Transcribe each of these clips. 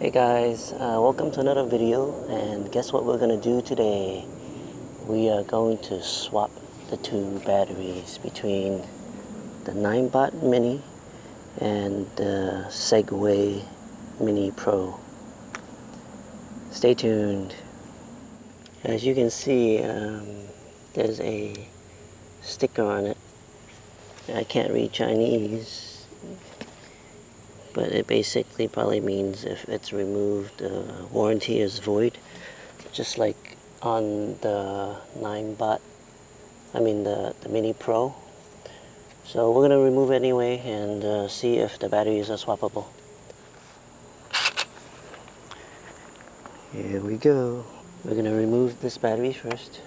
Hey guys, uh, welcome to another video and guess what we're gonna do today? We are going to swap the two batteries between the 9 Mini and the Segway Mini Pro. Stay tuned. As you can see, um, there's a sticker on it. I can't read Chinese, but it basically probably means if it's removed, uh, warranty is void. Just like on the Ninebot, I mean the, the Mini Pro. So we're going to remove it anyway and uh, see if the batteries are swappable. Here we go. We're going to remove this battery first.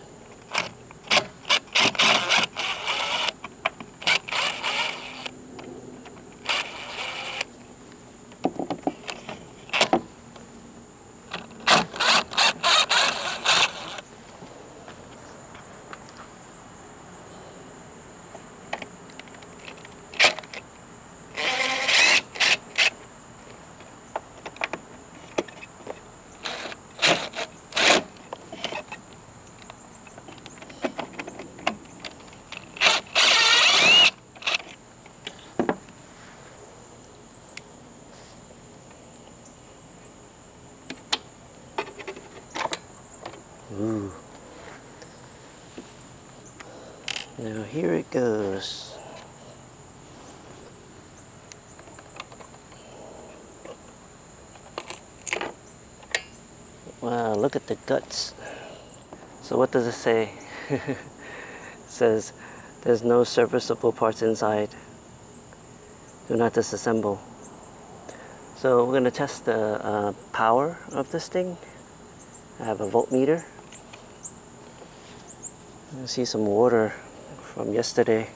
Ooh. Now here it goes. Wow, look at the guts. So what does it say? it says there's no serviceable parts inside. Do not disassemble. So we're going to test the uh, power of this thing. I have a voltmeter. I see some water from yesterday.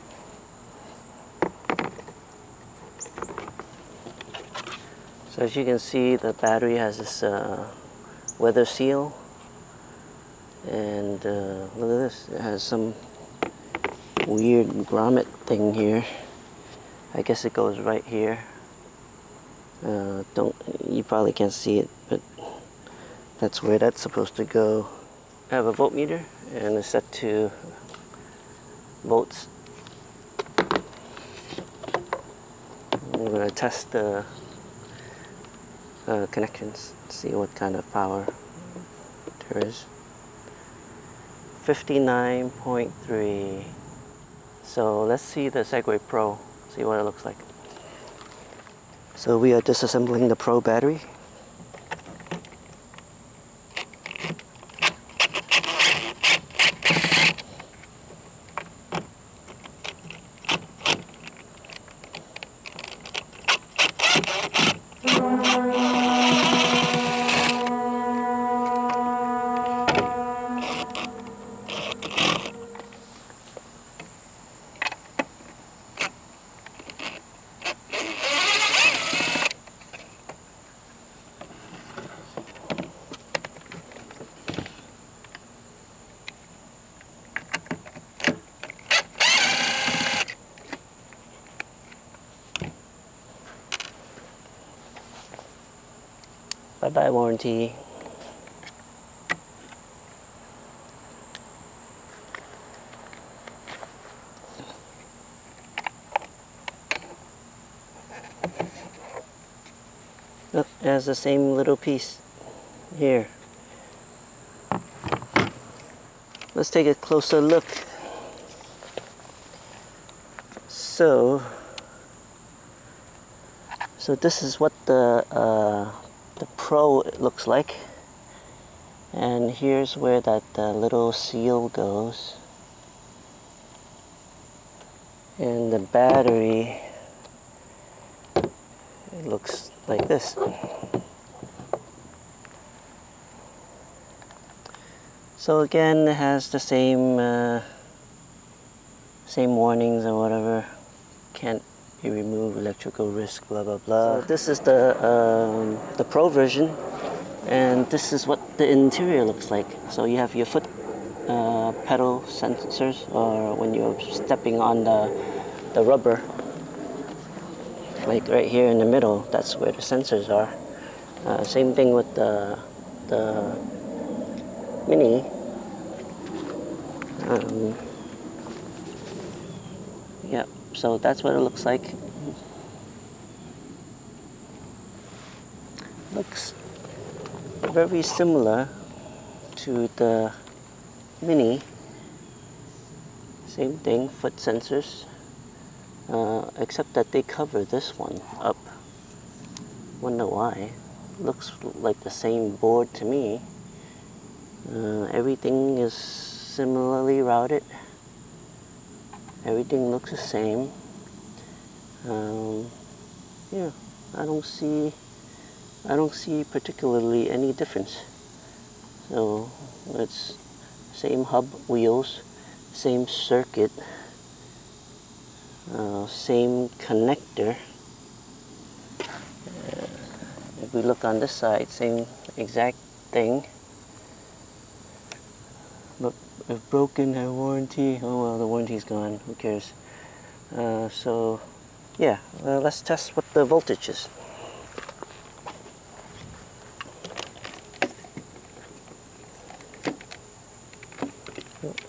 So as you can see, the battery has this uh, weather seal. And uh, look at this, it has some weird grommet thing here. I guess it goes right here. Uh, don't, you probably can't see it, but that's where that's supposed to go. I have a voltmeter and it's set to volts. We're going to test the uh, connections, see what kind of power there is. 59.3. So let's see the Segway Pro, see what it looks like. So we are disassembling the Pro battery. Bye bye warranty. Look, it has the same little piece here. Let's take a closer look. So, so this is what the uh, the Pro it looks like. And here's where that uh, little seal goes. And the battery it looks like this. So again, it has the same uh, same warnings or whatever. Can't be remove electrical risk, blah blah blah. So this is the um, the Pro version, and this is what the interior looks like. So you have your foot uh, pedal sensors, or when you're stepping on the the rubber, like right here in the middle. That's where the sensors are. Uh, same thing with the, the Mini. Um, yep, so that's what it looks like. Looks very similar to the Mini. Same thing, foot sensors, uh, except that they cover this one up. Wonder why. Looks like the same board to me. Uh, everything is similarly routed. Everything looks the same. Um, yeah, I don't see I don't see particularly any difference. So it's same hub wheels, same circuit, uh, same connector. Uh, if we look on this side, same exact thing. If broken, have warranty. Oh well, the warranty's gone. Who cares? Uh, so, yeah, uh, let's test what the voltage is.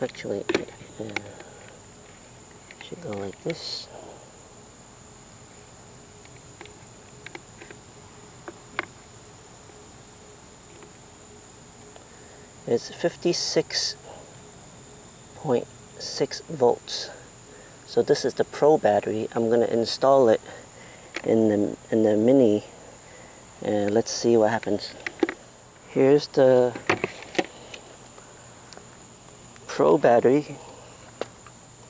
actually uh, should go like this it's 56.6 volts so this is the pro battery I'm gonna install it in the in the mini and let's see what happens here's the Pro battery.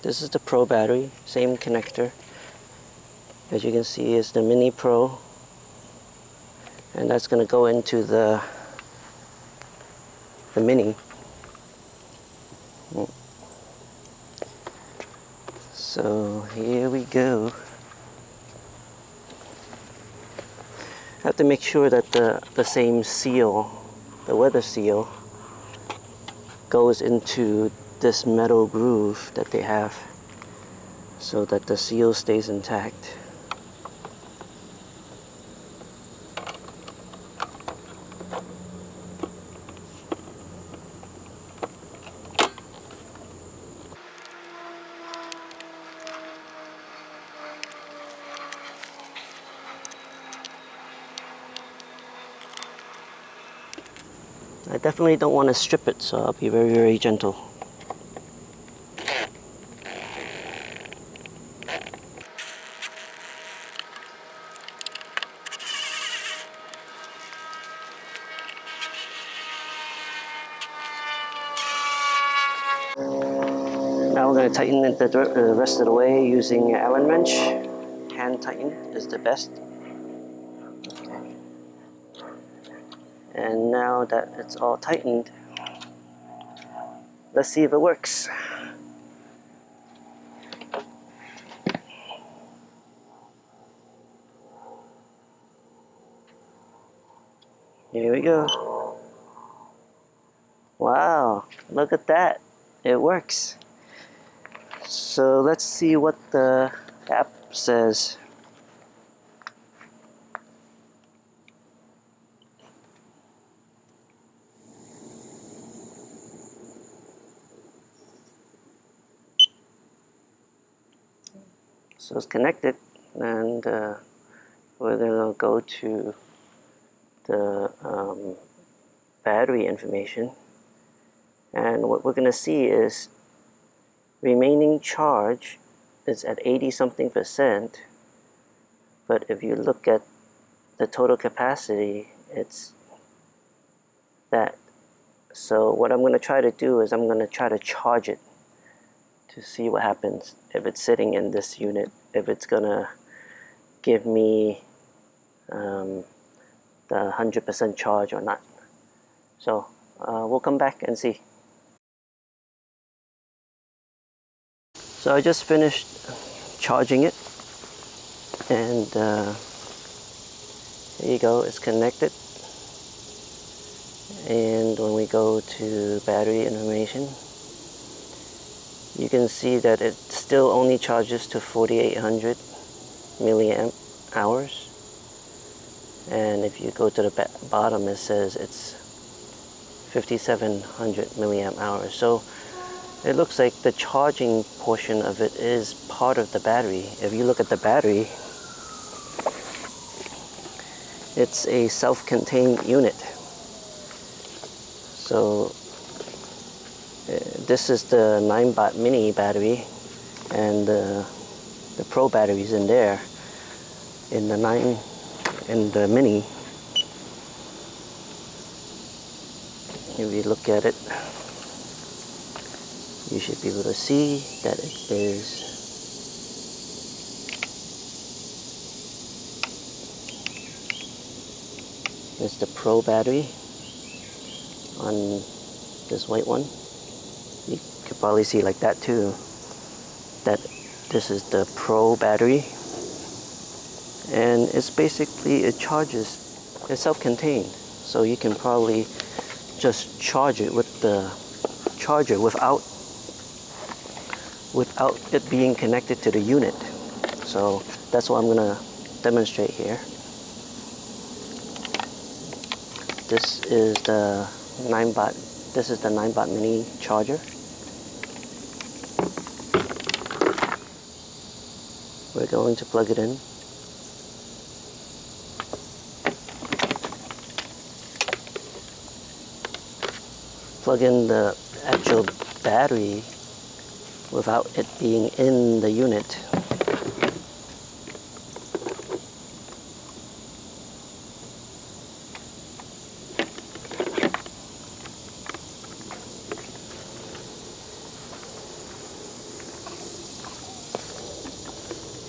This is the Pro battery, same connector. As you can see is the Mini Pro. And that's going to go into the the Mini. Hmm. So here we go. I have to make sure that the, the same seal, the weather seal, goes into this metal groove that they have so that the seal stays intact. I definitely don't want to strip it, so I'll be very, very gentle. Now we're going to tighten the rest of the way using Allen wrench. Hand tighten is the best. And now that it's all tightened, let's see if it works. Here we go. Wow, look at that. It works. So let's see what the app says. So it's connected and uh, we're going to go to the um, battery information. And what we're going to see is remaining charge is at 80 something percent. But if you look at the total capacity it's that. So what I'm going to try to do is I'm going to try to charge it to see what happens if it's sitting in this unit, if it's gonna give me um, the 100% charge or not. So uh, we'll come back and see. So I just finished charging it and uh, there you go, it's connected. And when we go to battery information, you can see that it still only charges to 4800 milliamp hours. And if you go to the bottom it says it's 5700 milliamp hours. So it looks like the charging portion of it is part of the battery. If you look at the battery it's a self-contained unit. So this is the Ninebot mini battery and the pro batteries in there in the 9 in the mini. If you look at it you should be able to see that it is it's the pro battery on this white one you probably see like that too. That this is the pro battery. And it's basically it charges it's self-contained. So you can probably just charge it with the charger without without it being connected to the unit. So that's what I'm gonna demonstrate here. This is the Ninebot this is the Ninebot mini charger we're going to plug it in plug in the actual battery without it being in the unit.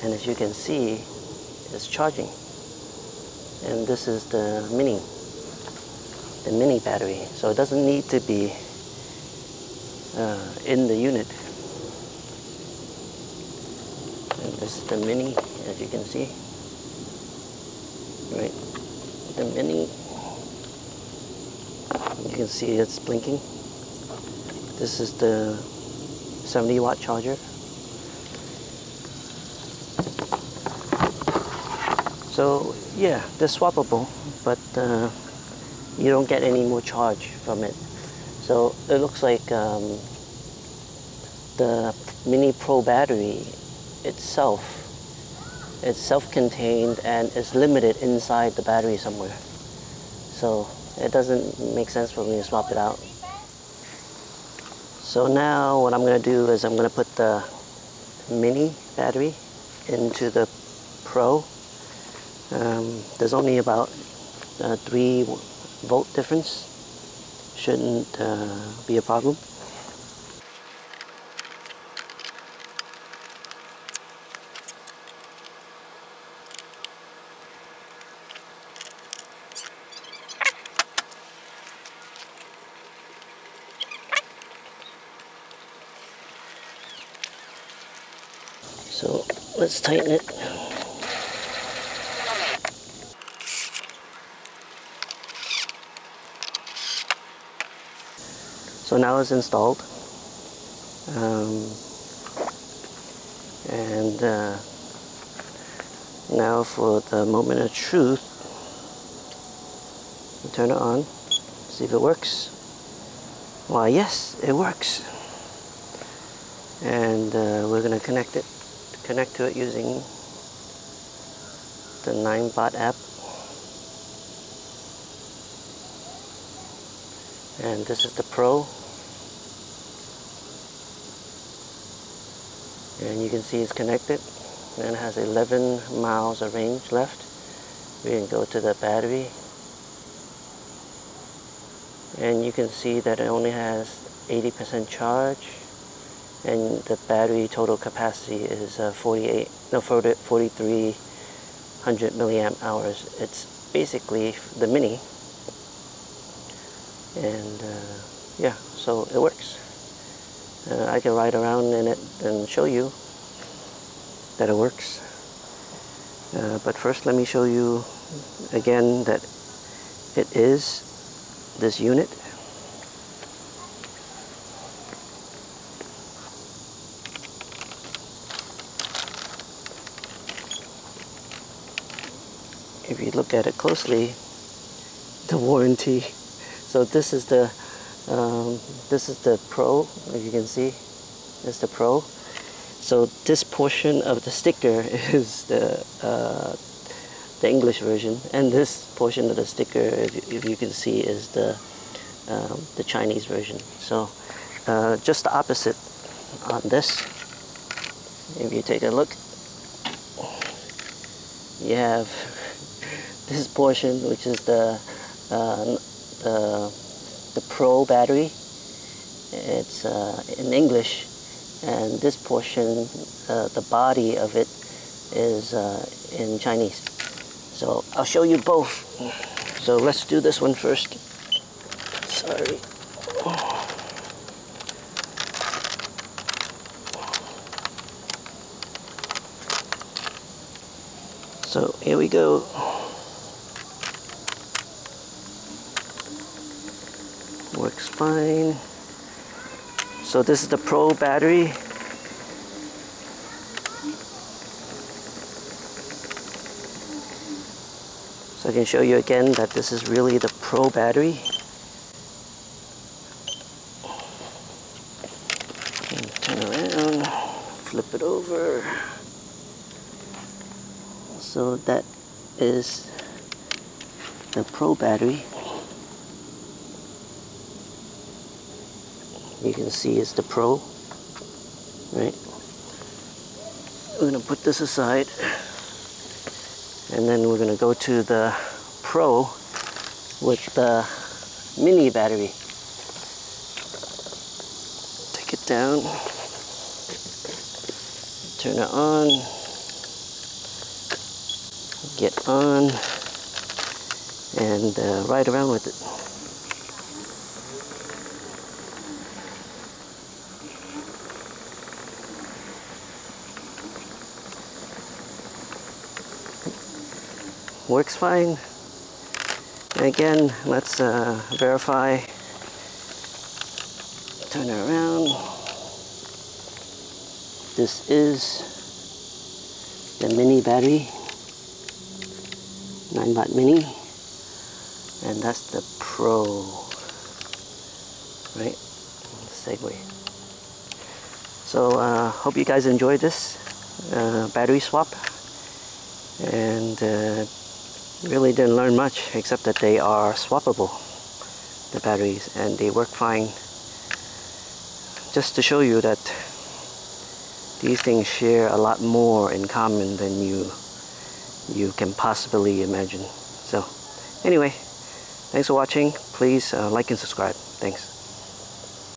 And as you can see, it's charging. And this is the mini the mini battery. So it doesn't need to be uh, in the unit. And this is the mini, as you can see. Right, the mini. You can see it's blinking. This is the 70 watt charger. So yeah, they're swappable, but uh, you don't get any more charge from it. So it looks like um, the Mini Pro battery itself it's self-contained and is limited inside the battery somewhere. So it doesn't make sense for me to swap it out. So now what I'm going to do is I'm going to put the mini battery into the Pro. Um, there's only about uh, three volt difference shouldn't uh, be a problem. So let's tighten it. So now it's installed. Um, and uh, now for the moment of truth, we turn it on, see if it works. Why yes, it works. And uh, we're gonna connect it, connect to it using the Ninebot app. And this is the Pro. And you can see it's connected and it has 11 miles of range left. We can go to the battery. And you can see that it only has 80% charge. And the battery total capacity is uh, 48 no 4300 milliamp hours. It's basically the mini and uh, yeah so it works uh, I can ride around in it and show you that it works. Uh, but first let me show you again that it is this unit. if you look at it closely, the warranty. So this is the um, this is the Pro, as you can see, is the Pro. So this portion of the sticker is the uh, the English version, and this portion of the sticker, if you, if you can see, is the um, the Chinese version. So uh, just the opposite on this. If you take a look, you have this portion, which is the uh, the the Pro battery. It's uh, in English, and this portion, uh, the body of it, is uh, in Chinese. So I'll show you both. So let's do this one first. Sorry. So here we go. Works fine. So this is the Pro battery. So I can show you again that this is really the Pro battery. And turn around, flip it over. So that is the Pro battery. You can see it's the Pro, right? We're gonna put this aside and then we're gonna go to the Pro with the mini battery. Take it down, turn it on, get on, and uh, ride around with it. Works fine. Again, let's uh, verify. Turn it around. This is the mini battery, Ninebot mini, and that's the Pro, right? Segway. So uh, hope you guys enjoyed this uh, battery swap, and uh, really didn't learn much except that they are swappable the batteries and they work fine. Just to show you that these things share a lot more in common than you you can possibly imagine. So anyway thanks for watching. Please uh, like and subscribe. Thanks